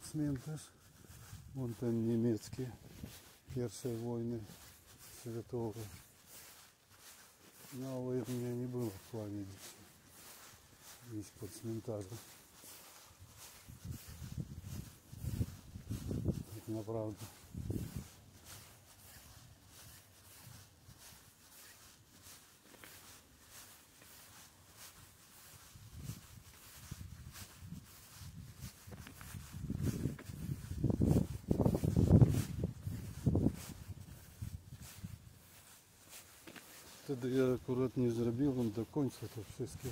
цментаж. Вон там немецкие першие войны святого. Но у меня не было в плане здесь под цментажем. Это на правду. Wtedy ja akurat nie zrobiłem do końca to wszystkie.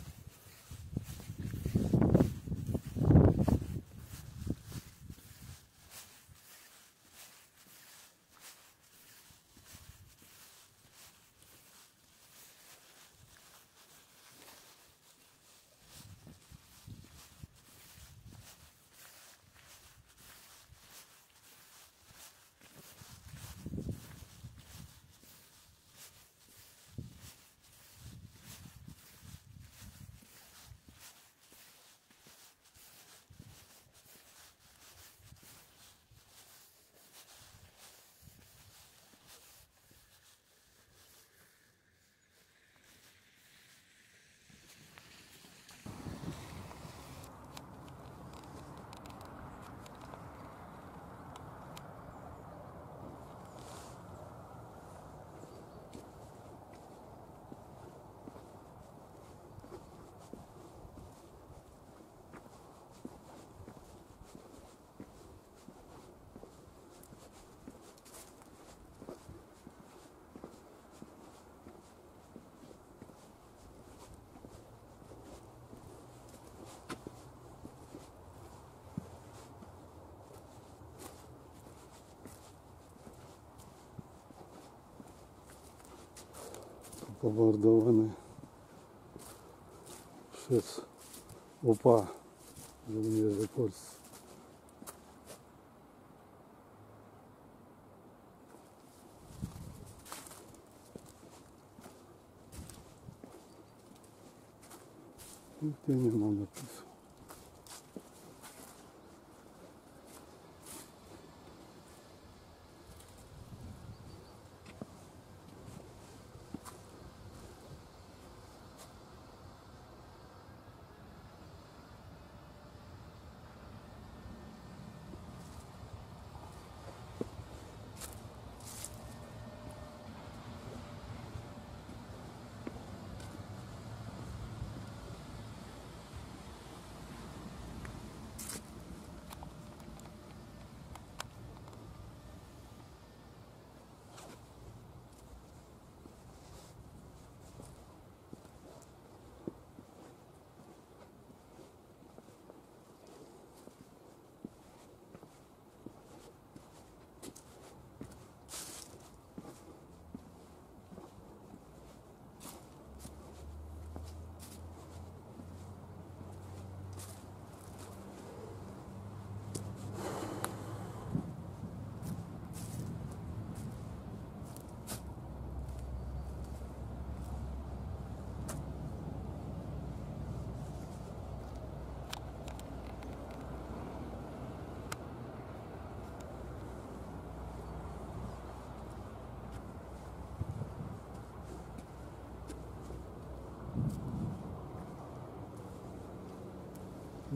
Побордований przez УПА żołnierzy polscy. Nigdzie nie ma napisu.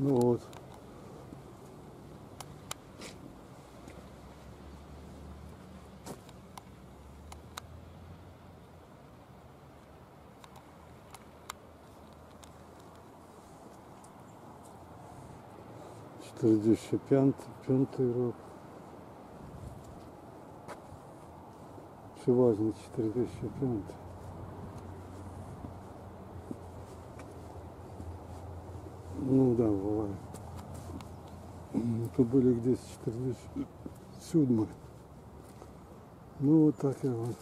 Ну вот. Czterdzieści piąty, piąty rok. Przeważnie czterdzieści piąty. Ну да, бывает. То были где-то 47 Ну вот так я вот.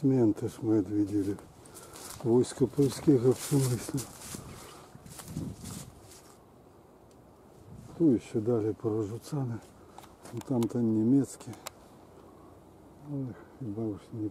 Сменты ж мы видели. Войско польских общемыслов. Tu jeszcze dalej porozrzucane. No tamten niemiecki. Ale chyba już nie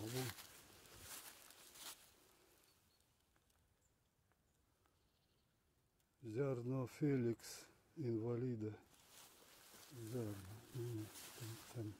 вон. Зерно Феликс инвалида. Зерно. Там, там.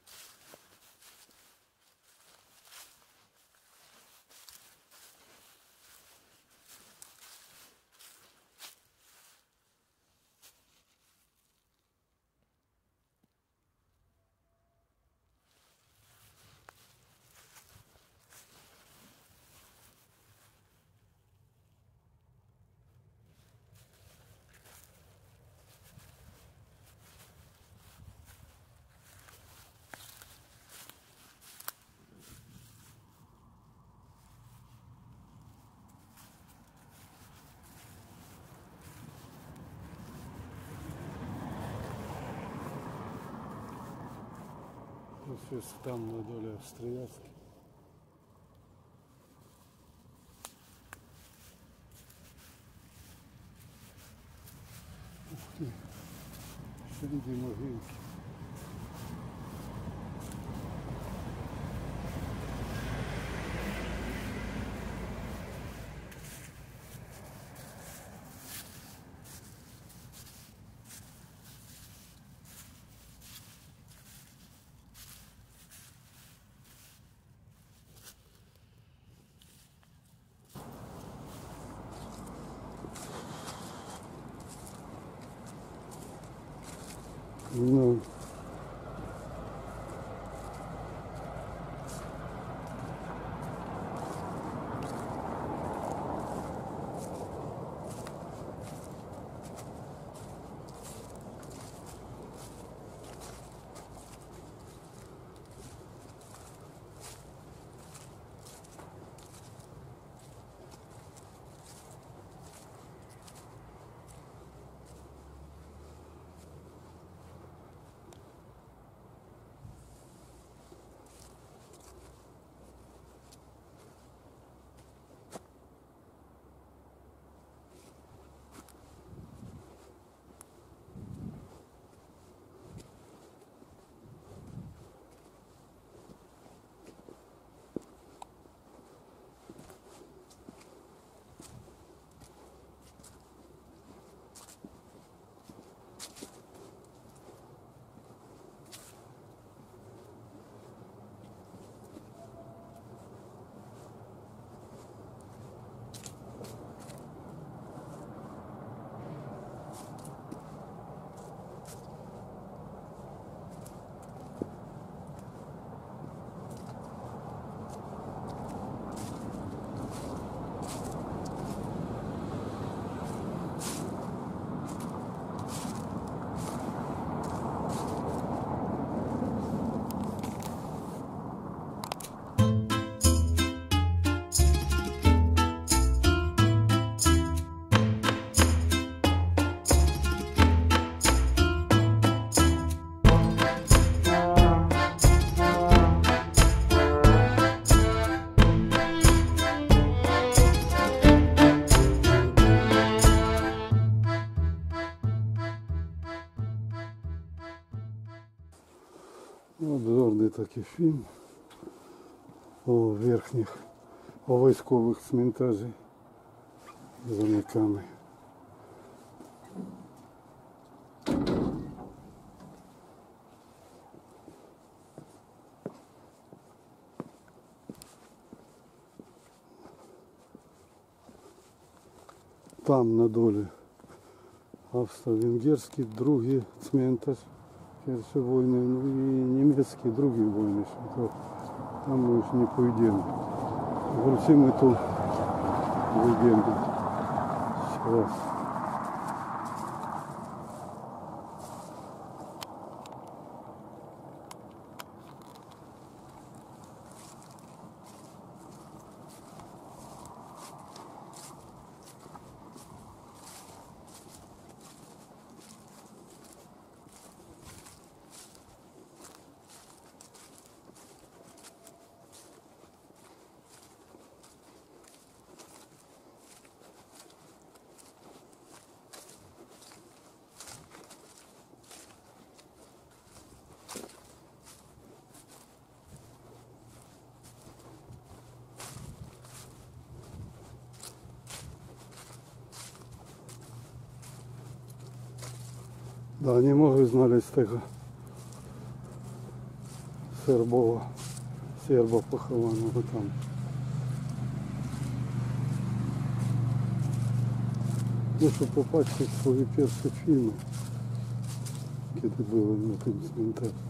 Ну, щось там на долі австріяцькі. Ух ти, среди могилки. Ну, Обзорний такий фільм о верхніх, о військових цмінтажі замиками. Там на долі австро-венгерський, другий цментаж. Перші війни, ну і німецькі другі війни, що то там ми ж не пойдемо. Вручимо ту легенду. Сейчас. Да, не могли знали стега сербова, серба похованого там. Может попасть в побачити свої перші кто-то было на тим цвинтарі.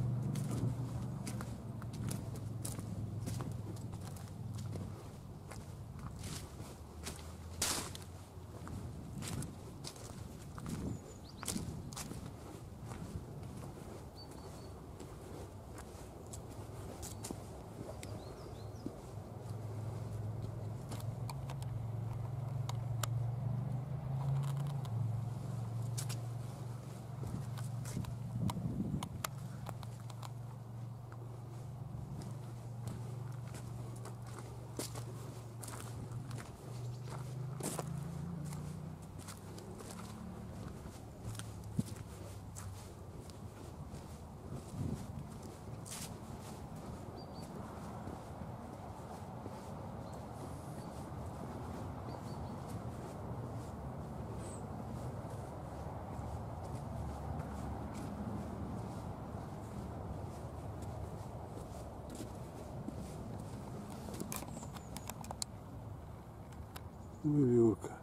веревка